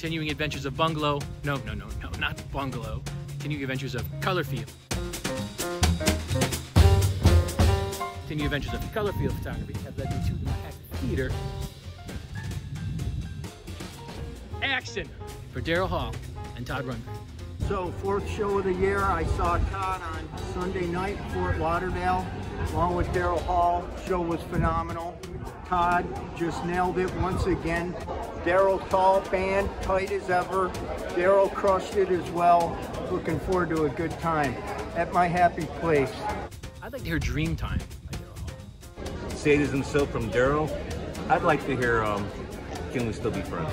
continuing adventures of Bungalow. No, no, no, no, not Bungalow. Continuing adventures of Colorfield. Continuing adventures of Colorfield photography have led me to the Mahaffey Theater. Action for Daryl Hall and Todd Rundgren. So fourth show of the year, I saw Todd on Sunday night, Fort Lauderdale, along with Daryl Hall. Show was phenomenal. Todd just nailed it once again. Daryl Hall band, tight as ever. Daryl crushed it as well. Looking forward to a good time at my happy place. I'd like to hear Dreamtime by Daryl Hall. Sadism himself from Daryl. I'd like to hear um, Can We Still Be Friends?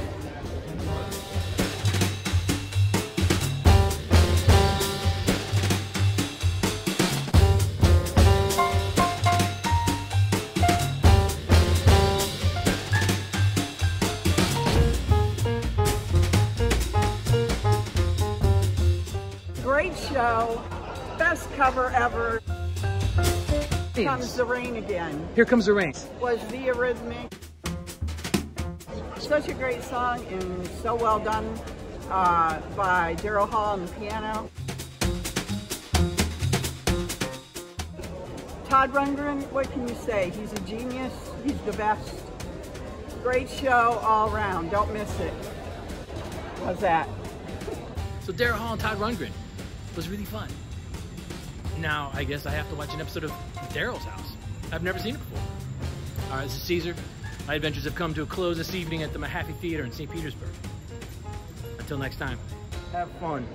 Great show. Best cover ever. Here comes the rain again. Here comes the rain. Was the Eurythmic. Such a great song and so well done uh, by Daryl Hall on the piano. Todd Rundgren, what can you say? He's a genius. He's the best. Great show all around. Don't miss it. How's that? So Daryl Hall and Todd Rundgren was really fun. Now I guess I have to watch an episode of Daryl's House. I've never seen it before. All right, this is Caesar. My adventures have come to a close this evening at the Mahaffey Theater in St. Petersburg. Until next time. Have fun.